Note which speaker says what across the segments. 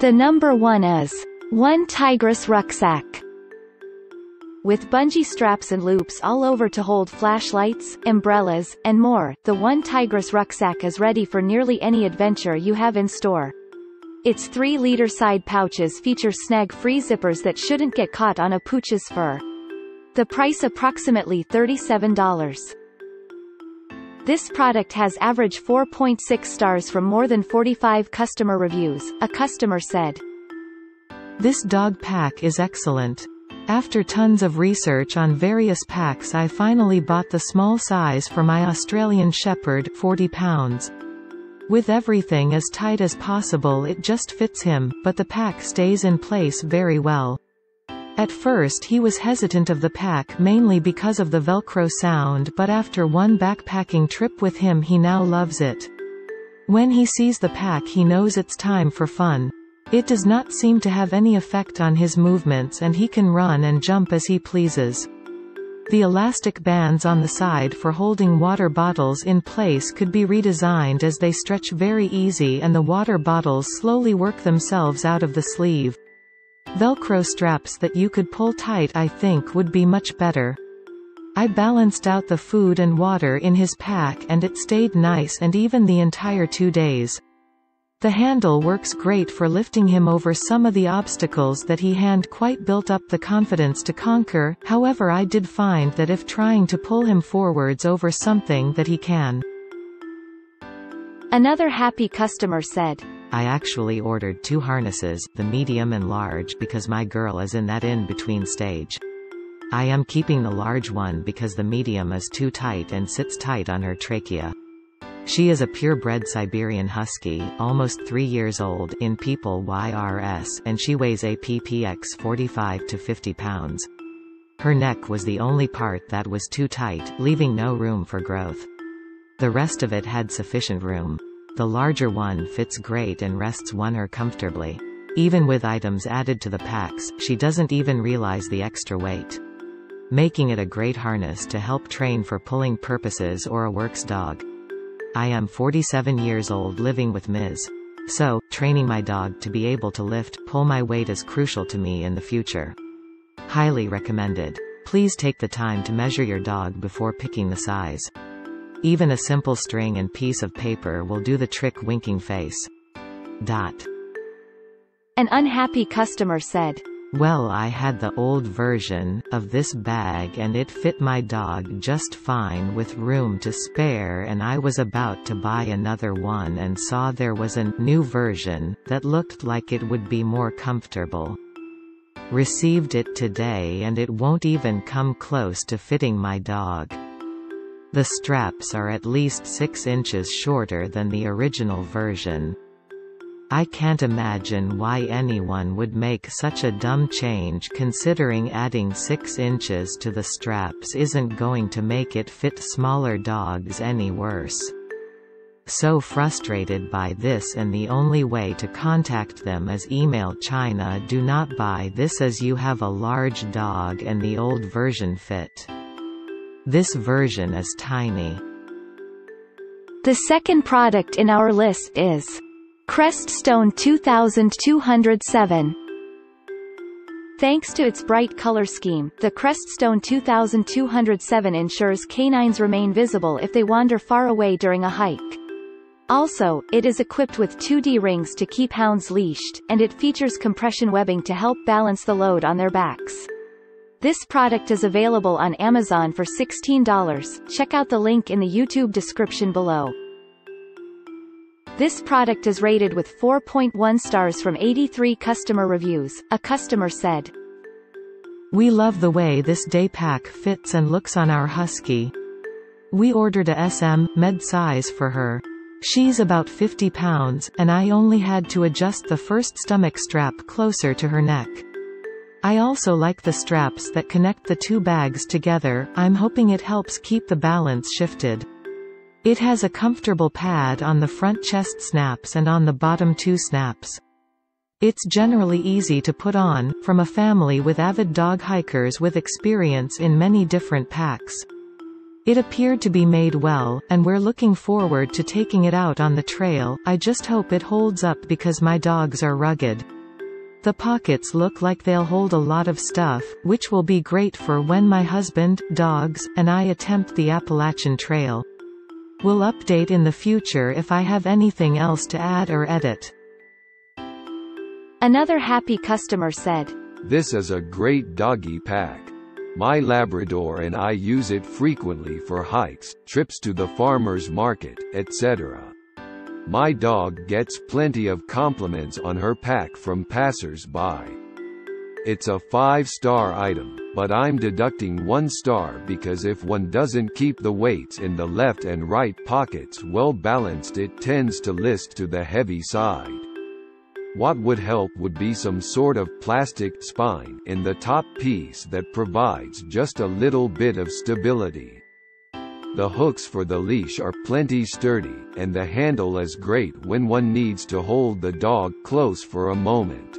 Speaker 1: The number one is 1 Tigris Rucksack. With bungee straps and loops all over to hold flashlights, umbrellas, and more, the One Tigris rucksack is ready for nearly any adventure you have in store. Its 3-liter side pouches feature snag-free zippers that shouldn't get caught on a pooch's fur. The price approximately $37. This product has average 4.6 stars from more than 45 customer reviews, a customer said.
Speaker 2: This dog pack is excellent. After tons of research on various packs I finally bought the small size for my Australian Shepherd 40 pounds. With everything as tight as possible it just fits him, but the pack stays in place very well. At first he was hesitant of the pack mainly because of the Velcro sound but after one backpacking trip with him he now loves it. When he sees the pack he knows it's time for fun. It does not seem to have any effect on his movements and he can run and jump as he pleases. The elastic bands on the side for holding water bottles in place could be redesigned as they stretch very easy and the water bottles slowly work themselves out of the sleeve. Velcro straps that you could pull tight I think would be much better. I balanced out the food and water in his pack and it stayed nice and even the entire two days. The handle works great for lifting him over some of the obstacles that he hand quite built up the confidence to conquer, however I did find that if trying to pull him forwards over something that he can.
Speaker 1: Another happy customer said.
Speaker 3: I actually ordered two harnesses, the medium and large because my girl is in that in-between stage. I am keeping the large one because the medium is too tight and sits tight on her trachea. She is a purebred Siberian Husky, almost 3 years old in people YRS and she weighs APPX 45 to 50 pounds. Her neck was the only part that was too tight, leaving no room for growth. The rest of it had sufficient room. The larger one fits great and rests one her comfortably. Even with items added to the packs, she doesn't even realize the extra weight. Making it a great harness to help train for pulling purposes or a works dog. I am 47 years old living with MS. So, training my dog to be able to lift, pull my weight is crucial to me in the future. Highly recommended. Please take the time to measure your dog before picking the size. Even a simple string and piece of paper will do the trick winking face. Dot.
Speaker 1: An unhappy customer said.
Speaker 3: Well I had the old version of this bag and it fit my dog just fine with room to spare and I was about to buy another one and saw there was a new version that looked like it would be more comfortable. Received it today and it won't even come close to fitting my dog. The straps are at least 6 inches shorter than the original version. I can't imagine why anyone would make such a dumb change considering adding 6 inches to the straps isn't going to make it fit smaller dogs any worse. So frustrated by this and the only way to contact them is email China do not buy this as you have a large dog and the old version fit. This version is tiny.
Speaker 1: The second product in our list is Creststone 2207. Thanks to its bright color scheme, the Creststone 2207 ensures canines remain visible if they wander far away during a hike. Also, it is equipped with 2D rings to keep hounds leashed, and it features compression webbing to help balance the load on their backs. This product is available on Amazon for $16. Check out the link in the YouTube description below. This product is rated with 4.1 stars from 83 customer reviews. A customer said,
Speaker 2: We love the way this day pack fits and looks on our husky. We ordered a SM, med size for her. She's about 50 pounds, and I only had to adjust the first stomach strap closer to her neck. I also like the straps that connect the two bags together, I'm hoping it helps keep the balance shifted. It has a comfortable pad on the front chest snaps and on the bottom two snaps. It's generally easy to put on, from a family with avid dog hikers with experience in many different packs. It appeared to be made well, and we're looking forward to taking it out on the trail, I just hope it holds up because my dogs are rugged. The pockets look like they'll hold a lot of stuff, which will be great for when my husband, dogs, and I attempt the Appalachian Trail. We'll update in the future if I have anything else to add or edit.
Speaker 1: Another happy customer said,
Speaker 4: This is a great doggy pack. My Labrador and I use it frequently for hikes, trips to the farmer's market, etc. My dog gets plenty of compliments on her pack from passers-by. It's a five-star item, but I'm deducting one star because if one doesn't keep the weights in the left and right pockets well balanced it tends to list to the heavy side. What would help would be some sort of plastic spine in the top piece that provides just a little bit of stability. The hooks for the leash are plenty sturdy, and the handle is great when one needs to hold the dog close for a moment.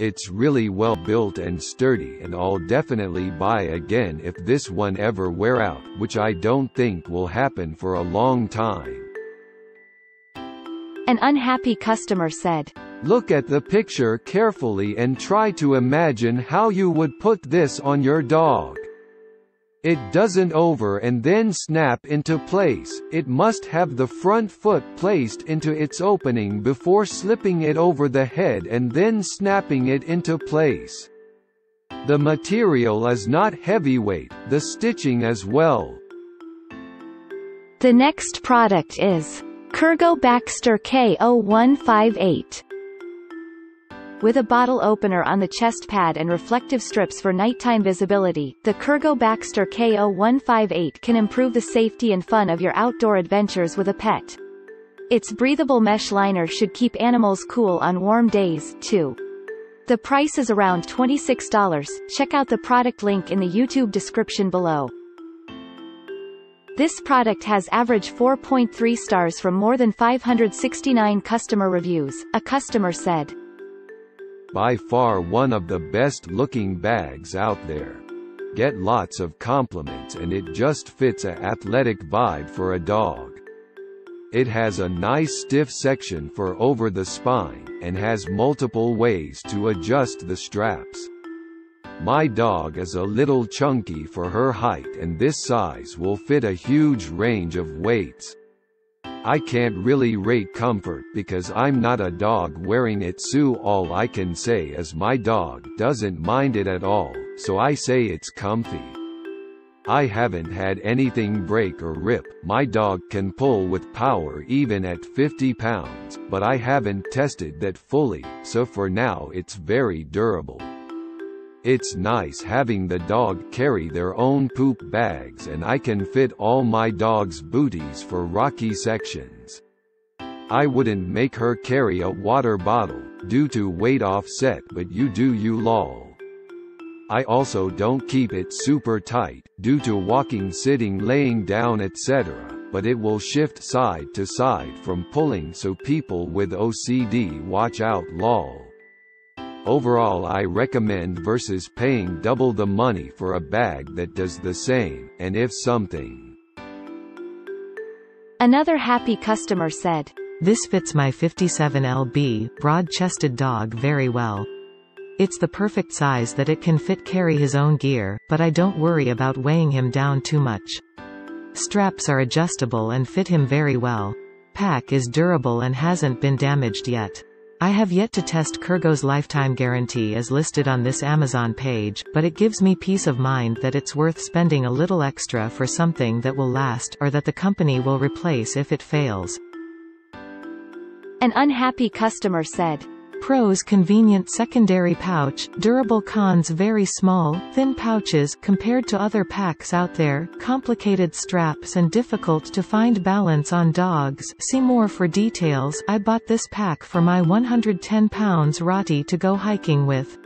Speaker 4: It's really well built and sturdy and I'll definitely buy again if this one ever wear out, which I don't think will happen for a long time.
Speaker 1: An unhappy customer said,
Speaker 4: Look at the picture carefully and try to imagine how you would put this on your dog. It doesn't over and then snap into place, it must have the front foot placed into its opening before slipping it over the head and then snapping it into place. The material is not heavyweight, the stitching as well.
Speaker 1: The next product is Kurgo Baxter K0158 with a bottle opener on the chest pad and reflective strips for nighttime visibility, the Kurgo Baxter K0158 can improve the safety and fun of your outdoor adventures with a pet. Its breathable mesh liner should keep animals cool on warm days, too. The price is around $26. Check out the product link in the YouTube description below. This product has average 4.3 stars from more than 569 customer reviews, a customer said.
Speaker 4: By far one of the best looking bags out there. Get lots of compliments and it just fits a athletic vibe for a dog. It has a nice stiff section for over the spine, and has multiple ways to adjust the straps. My dog is a little chunky for her height and this size will fit a huge range of weights. I can't really rate comfort because I'm not a dog wearing it so all I can say is my dog doesn't mind it at all, so I say it's comfy. I haven't had anything break or rip, my dog can pull with power even at 50 pounds, but I haven't tested that fully, so for now it's very durable. It's nice having the dog carry their own poop bags and I can fit all my dog's booties for rocky sections. I wouldn't make her carry a water bottle, due to weight offset but you do you lol. I also don't keep it super tight, due to walking sitting laying down etc., but it will shift side to side from pulling so people with OCD watch out lol. Overall I recommend versus paying double the money for a bag that does the same, and if something.
Speaker 1: Another happy customer said,
Speaker 2: This fits my 57LB, broad-chested dog very well. It's the perfect size that it can fit carry his own gear, but I don't worry about weighing him down too much. Straps are adjustable and fit him very well. Pack is durable and hasn't been damaged yet. I have yet to test Kurgo's lifetime guarantee as listed on this Amazon page, but it gives me peace of mind that it's worth spending a little extra for something that will last or that the company will replace if it fails.
Speaker 1: An unhappy customer said,
Speaker 2: Pros convenient secondary pouch, durable cons very small, thin pouches compared to other packs out there, complicated straps and difficult to find balance on dogs. See more for details. I bought this pack for my 110 pounds Rottie to go hiking with.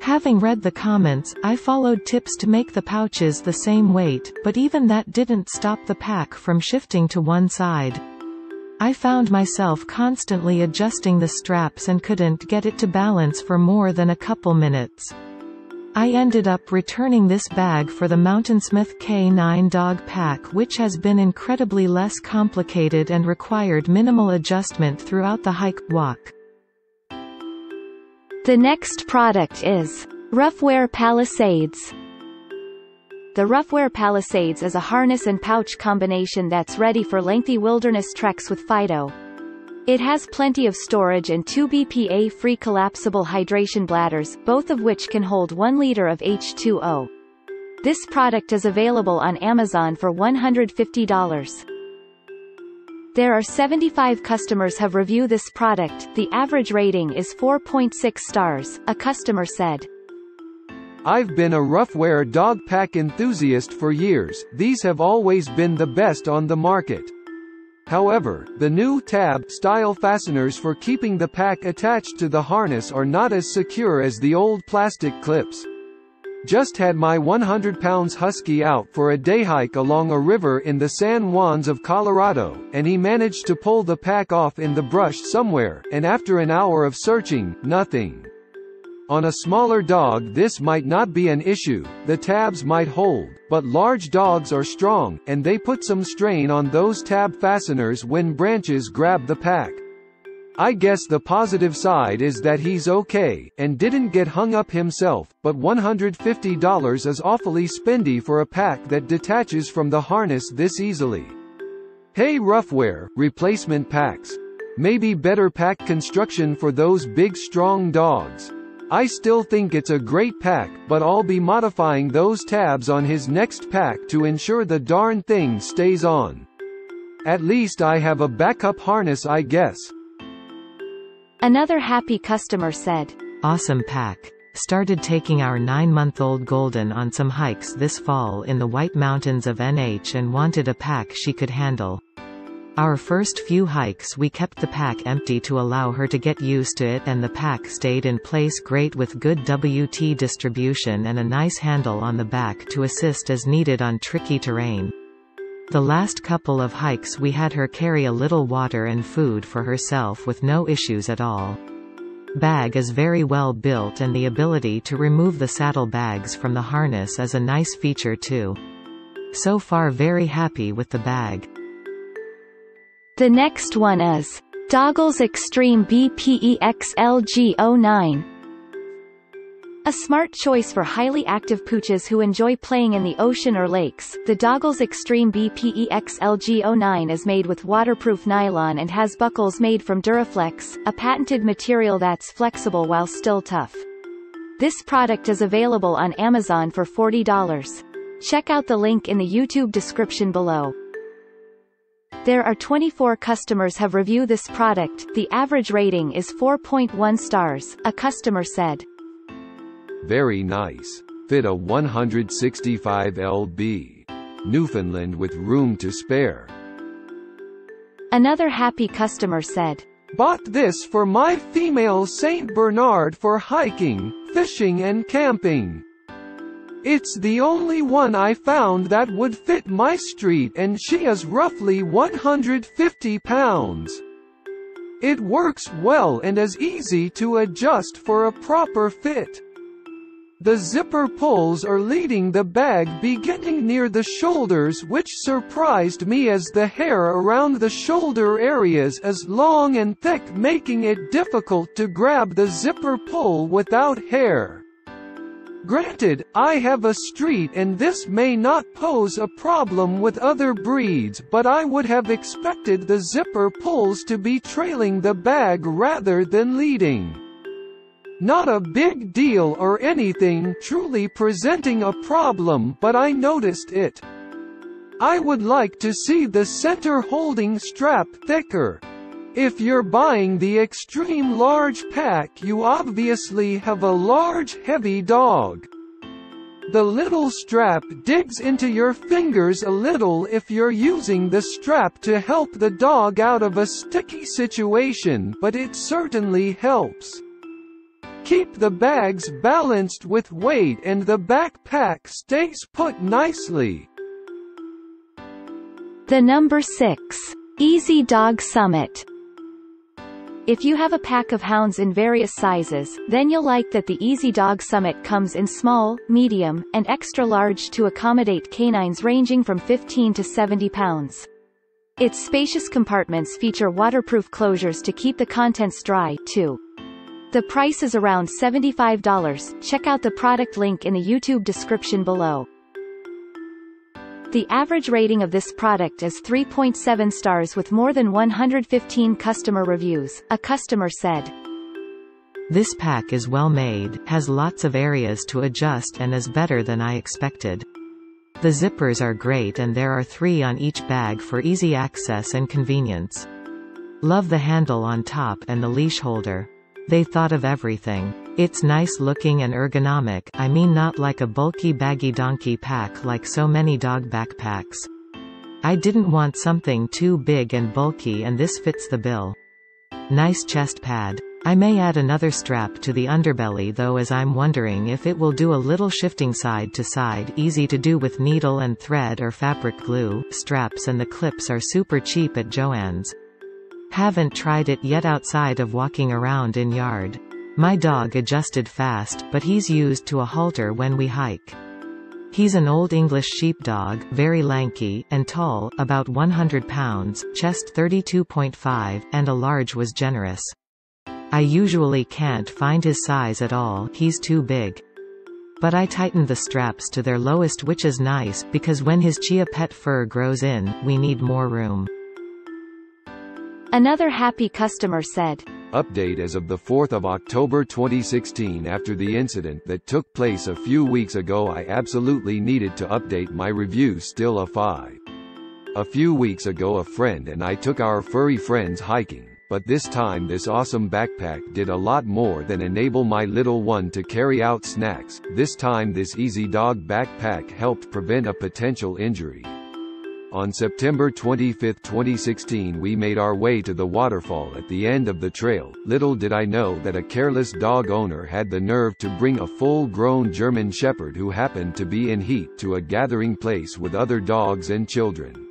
Speaker 2: Having read the comments, I followed tips to make the pouches the same weight, but even that didn't stop the pack from shifting to one side. I found myself constantly adjusting the straps and couldn't get it to balance for more than a couple minutes. I ended up returning this bag for the Mountainsmith K9 dog pack which has been incredibly less complicated and required minimal adjustment throughout the hike, walk.
Speaker 1: The next product is Ruffwear Palisades. The Ruffwear Palisades is a harness and pouch combination that's ready for lengthy wilderness treks with Fido. It has plenty of storage and two BPA-free collapsible hydration bladders, both of which can hold 1 liter of H2O. This product is available on Amazon for $150. There are 75 customers have reviewed this product, the average rating is 4.6 stars, a customer said.
Speaker 4: I've been a Ruffwear dog pack enthusiast for years, these have always been the best on the market. However, the new tab-style fasteners for keeping the pack attached to the harness are not as secure as the old plastic clips. Just had my 100 pounds husky out for a day hike along a river in the San Juans of Colorado, and he managed to pull the pack off in the brush somewhere, and after an hour of searching, nothing. On a smaller dog this might not be an issue, the tabs might hold, but large dogs are strong, and they put some strain on those tab fasteners when branches grab the pack. I guess the positive side is that he's okay, and didn't get hung up himself, but $150 is awfully spendy for a pack that detaches from the harness this easily. Hey Ruffwear, replacement packs. Maybe better pack construction for those big strong dogs. I still think it's a great pack, but I'll be modifying those tabs on his next pack to ensure the darn thing stays on. At least I have a backup harness I guess.
Speaker 1: Another happy customer said.
Speaker 2: Awesome pack. Started taking our nine-month-old Golden on some hikes this fall in the White Mountains of NH and wanted a pack she could handle. Our first few hikes we kept the pack empty to allow her to get used to it and the pack stayed in place great with good WT distribution and a nice handle on the back to assist as needed on tricky terrain. The last couple of hikes we had her carry a little water and food for herself with no issues at all. Bag is very well built and the ability to remove the saddle bags from the harness is a nice feature too. So far very happy with the bag.
Speaker 1: The next one is Doggles Extreme BPEXLG09. A smart choice for highly active pooches who enjoy playing in the ocean or lakes, the Doggles Extreme BPEXLG09 is made with waterproof nylon and has buckles made from Duraflex, a patented material that's flexible while still tough. This product is available on Amazon for $40. Check out the link in the YouTube description below. There are 24 customers have reviewed this product, the average rating is 4.1 stars, a customer said.
Speaker 4: Very nice. Fit a 165 lb. Newfoundland with room to spare.
Speaker 1: Another happy customer said.
Speaker 4: Bought this for my female St. Bernard for hiking, fishing and camping. It's the only one I found that would fit my street and she is roughly 150 pounds. It works well and is easy to adjust for a proper fit. The zipper pulls are leading the bag beginning near the shoulders which surprised me as the hair around the shoulder areas is long and thick making it difficult to grab the zipper pull without hair. Granted, I have a street and this may not pose a problem with other breeds but I would have expected the zipper pulls to be trailing the bag rather than leading. Not a big deal or anything truly presenting a problem but I noticed it. I would like to see the center holding strap thicker, if you're buying the extreme large pack you obviously have a large heavy dog. The little strap digs into your fingers a little if you're using the strap to help the dog out of a sticky situation but it certainly helps. Keep the bags balanced with weight and the backpack stays put nicely.
Speaker 1: The number 6. Ezy Dog Summit If you have a pack of hounds in various sizes, then you'll like that the Ezy Dog Summit comes in small, medium, and extra large to accommodate canines ranging from 15 to 70 pounds. Its spacious compartments feature waterproof closures to keep the contents dry, too. The price is around $75. Check out the product link in the YouTube description below. The average rating of this product is 3.7 stars with more than 115 customer reviews, a customer said.
Speaker 2: This pack is well made, has lots of areas to adjust and is better than I expected. The zippers are great and there are three on each bag for easy access and convenience. Love the handle on top and the leash holder. They thought of everything. It's nice looking and ergonomic, I mean not like a bulky baggy donkey pack like so many dog backpacks. I didn't want something too big and bulky and this fits the bill. Nice chest pad. I may add another strap to the underbelly though as I'm wondering if it will do a little shifting side to side easy to do with needle and thread or fabric glue, straps and the clips are super cheap at Joann's. Haven't tried it yet outside of walking around in yard. My dog adjusted fast, but he's used to a halter when we hike. He's an Old English sheepdog, very lanky, and tall, about 100 pounds, chest 32.5, and a large was generous. I usually can't find his size at all, he's too big. But I tightened the straps to their lowest which is nice, because when his Chia pet fur grows in, we need more room.
Speaker 1: Another happy customer said.
Speaker 4: Update as of the 4th of October 2016 After the incident that took place a few weeks ago I absolutely needed to update my review still a 5. A few weeks ago a friend and I took our furry friends hiking, but this time this awesome backpack did a lot more than enable my little one to carry out snacks, this time this Ezy Dog backpack helped prevent a potential injury. On September 25, 2016 we made our way to the waterfall at the end of the trail. Little did I know that a careless dog owner had the nerve to bring a full-grown German Shepherd who happened to be in heat to a gathering place with other dogs and children.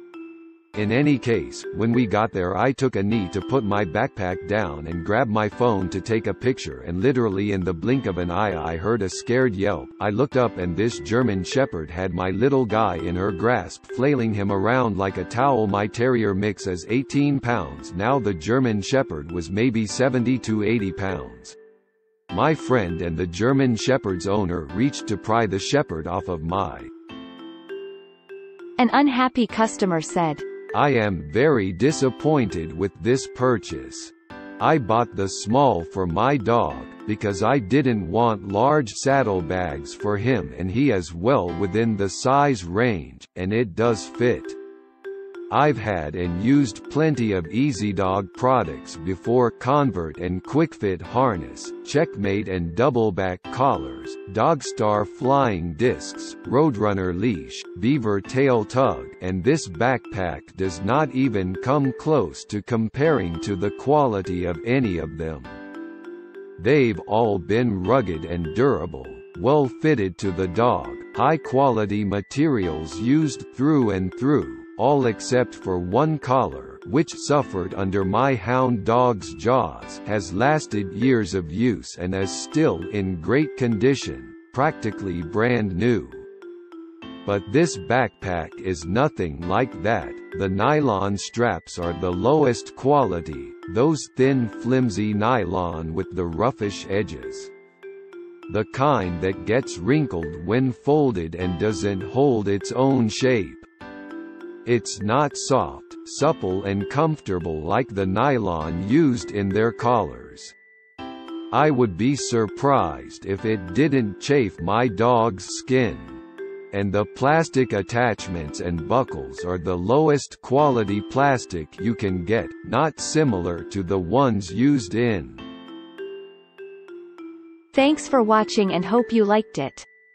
Speaker 4: In any case, when we got there I took a knee to put my backpack down and grab my phone to take a picture and literally in the blink of an eye I heard a scared yelp. I looked up and this German Shepherd had my little guy in her grasp flailing him around like a towel my terrier mix is 18 pounds now the German Shepherd was maybe 70 to 80 pounds. My friend and the German Shepherd's owner reached to pry the Shepherd off of my.
Speaker 1: An unhappy customer said.
Speaker 4: I am very disappointed with this purchase. I bought the small for my dog, because I didn't want large saddlebags for him and he is well within the size range, and it does fit. I've had and used plenty of EzyDog products before Convert and QuickFit harness, Checkmate and Doubleback collars, Dogstar flying discs, Roadrunner leash, Beaver tail tug, and this backpack does not even come close to comparing to the quality of any of them. They've all been rugged and durable, well fitted to the dog, high quality materials used through and through, all except for one collar, which suffered under my hound dog's jaws, has lasted years of use and is still in great condition, practically brand new. But this backpack is nothing like that, the nylon straps are the lowest quality, those thin flimsy nylon with the roughish edges. The kind that gets wrinkled when folded and doesn't hold its own shape. It's not soft, supple and comfortable like the nylon used in their collars. I would be surprised if it didn't chafe my dog's skin. And the plastic attachments and buckles are the lowest quality plastic you can get, not similar to the ones used in.
Speaker 1: Thanks for watching and hope you liked it.